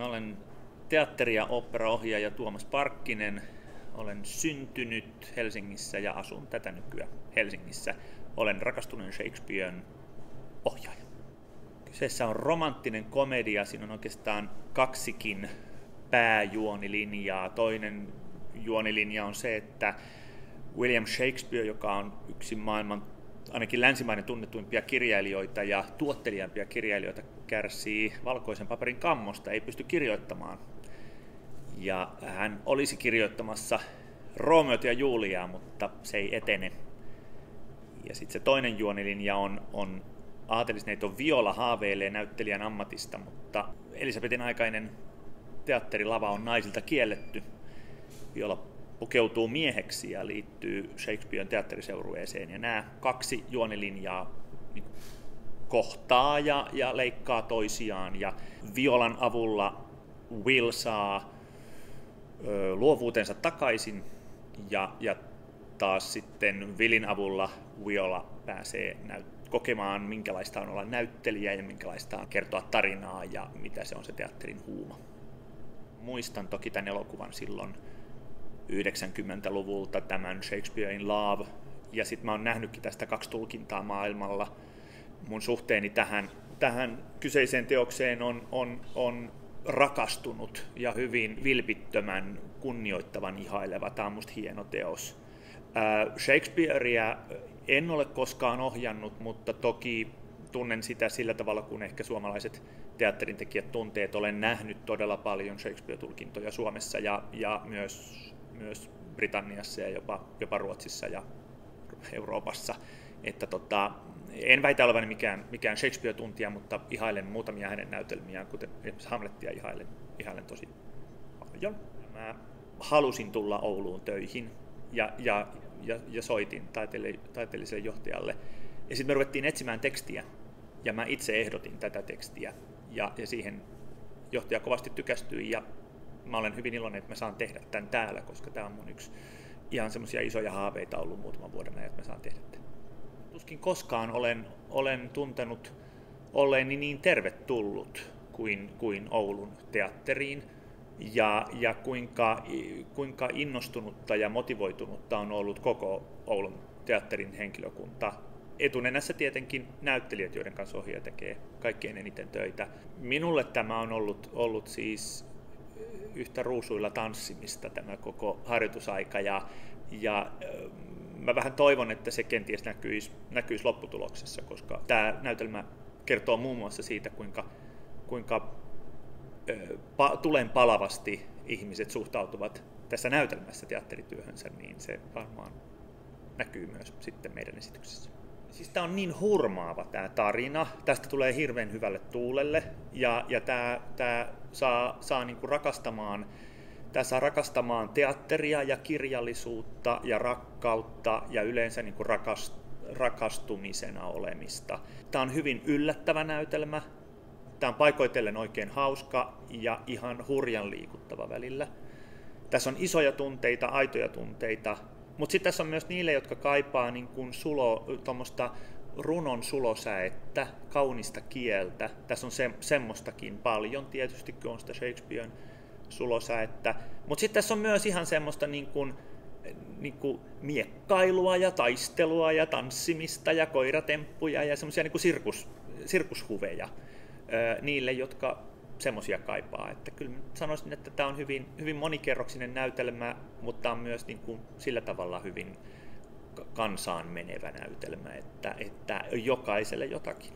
Mä olen teatteri- ja operaohjaaja Tuomas Parkkinen. Olen syntynyt Helsingissä ja asun tätä nykyään Helsingissä. Olen rakastuneen Shakespearen ohjaaja. Kyseessä on romanttinen komedia. Siinä on oikeastaan kaksikin pääjuonilinjaa. Toinen juonilinja on se, että William Shakespeare, joka on yksi maailman ainakin länsimainen tunnetuimpia kirjailijoita ja tuottelijampia kirjailijoita kärsii valkoisen paperin kammosta, ei pysty kirjoittamaan. Ja hän olisi kirjoittamassa Romeot ja Juliaa, mutta se ei etene. Ja sitten se toinen juonilinja on, on aatelisneito Viola haaveilee näyttelijän ammatista, mutta Elisabetin aikainen teatterilava on naisilta kielletty. Viola pukeutuu mieheksi ja liittyy Shakespearen teatteriseurueeseen. Ja nämä kaksi juonilinjaa niin kohtaa ja, ja leikkaa toisiaan. Ja violan avulla Will saa ö, luovuutensa takaisin ja, ja taas sitten Willin avulla Viola pääsee näyttämään kokemaan, minkälaista on olla näyttelijä ja minkälaista on kertoa tarinaa ja mitä se on se teatterin huuma. Muistan toki tämän elokuvan silloin 90-luvulta tämän Shakespeare in Love, ja sitten mä oon nähnytkin tästä kaksi tulkintaa maailmalla. Mun suhteeni tähän, tähän kyseiseen teokseen on, on, on rakastunut ja hyvin vilpittömän, kunnioittavan ihaileva. Tämä on musta hieno teos. Shakespearea en ole koskaan ohjannut, mutta toki tunnen sitä sillä tavalla, kun ehkä suomalaiset teatterintekijät tunteet. Olen nähnyt todella paljon Shakespeare-tulkintoja Suomessa ja, ja myös myös Britanniassa ja jopa, jopa Ruotsissa ja Euroopassa. Että tota, en väitä olevani mikään, mikään Shakespeare-tuntija, mutta ihailen muutamia hänen näytelmiään, kuten esimerkiksi Hamlettia ihailen, ihailen tosi paljon. Mä halusin tulla Ouluun töihin ja, ja, ja, ja soitin taiteelliselle johtajalle. Ja sitten me ruvettiin etsimään tekstiä ja mä itse ehdotin tätä tekstiä ja, ja siihen johtaja kovasti tykästyi ja mä olen hyvin iloinen, että mä saan tehdä tämän täällä, koska tämä on mun yksi ihan semmoisia isoja haaveita ollut muutaman vuoden ajan, että mä saan tehdä tämän. Tuskin koskaan olen, olen tuntenut olleeni niin tervetullut kuin, kuin Oulun teatteriin ja, ja kuinka, kuinka innostunutta ja motivoitunutta on ollut koko Oulun teatterin henkilökunta. Etunenässä tietenkin näyttelijät, joiden kanssa ohjaaja tekee kaikkein eniten töitä. Minulle tämä on ollut, ollut siis yhtä ruusuilla tanssimista tämä koko harjoitusaika ja, ja mä vähän toivon, että se kenties näkyisi, näkyisi lopputuloksessa, koska tämä näytelmä kertoo muun muassa siitä, kuinka, kuinka pa, tulen palavasti ihmiset suhtautuvat tässä näytelmässä teatterityöhönsä, niin se varmaan näkyy myös sitten meidän esityksessä. Siis tämä on niin hurmaava tämä tarina. Tästä tulee hirveän hyvälle tuulelle ja, ja tämä, tämä saa, saa niin kuin rakastamaan Tämä saa rakastamaan teatteria ja kirjallisuutta ja rakkautta ja yleensä niin kuin rakast, rakastumisena olemista. Tämä on hyvin yllättävä näytelmä. Tämä on paikoitellen oikein hauska ja ihan hurjan liikuttava välillä. Tässä on isoja tunteita, aitoja tunteita, mutta sitten tässä on myös niille, jotka kaipaa niin kuin sulo, runon sulosäettä, kaunista kieltä. Tässä on se, semmoistakin paljon tietysti, kun on sitä Shakespearen sulosäettä. Mutta sitten tässä on myös ihan semmoista niin kuin, niin kuin miekkailua ja taistelua ja tanssimista ja koiratemppuja ja semmoisia niin sirkus, sirkushuveja niille, jotka semmoisia kaipaa. Että kyllä sanoisin, että tämä on hyvin, hyvin monikerroksinen näytelmä, mutta on myös niin kuin sillä tavalla hyvin kansaan menevä näytelmä, että, että jokaiselle jotakin.